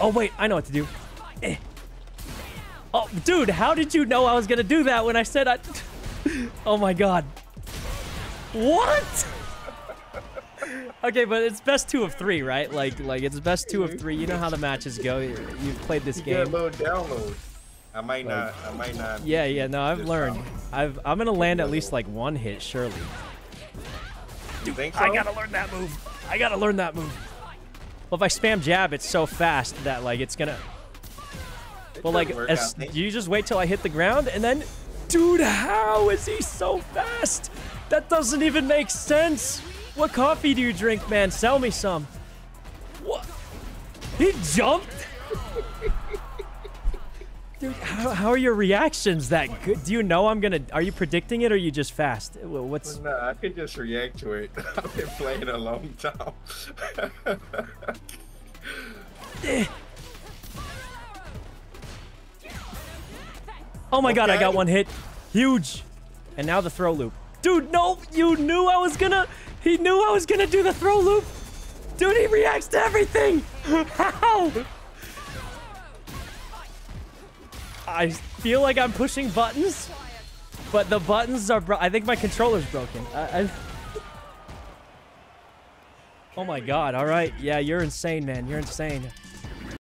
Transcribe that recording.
Oh, wait. I know what to do. Eh. Oh, dude, how did you know I was going to do that when I said I... oh, my God. What? okay, but it's best two of three, right? Like, like it's best two of three. You know how the matches go. You've played this You game. a download. I might not. I might not. Yeah, yeah, no, I've learned. I've I'm gonna land at least like one hit, surely. You think so? I gotta learn that move. I gotta learn that move. Well, if I spam jab, it's so fast that like it's gonna. Well, like, as, you just wait till I hit the ground and then, dude, how is he so fast? That doesn't even make sense. What coffee do you drink, man? Sell me some. What? He jumped. Dude, how, how are your reactions that good? Do you know I'm gonna? Are you predicting it or are you just fast? Wh- What's? No, I could just react to it. I've been playing a long time. Oh my god, I got one hit. Huge. And now the throw loop. Dude, no, you knew I was gonna. He knew I was gonna do the throw loop. Dude, he reacts to everything. How? I feel like I'm pushing buttons, but the buttons are. Bro- I think my controller's broken. I, I... Oh my god! All right, yeah, you're insane, man. You're insane.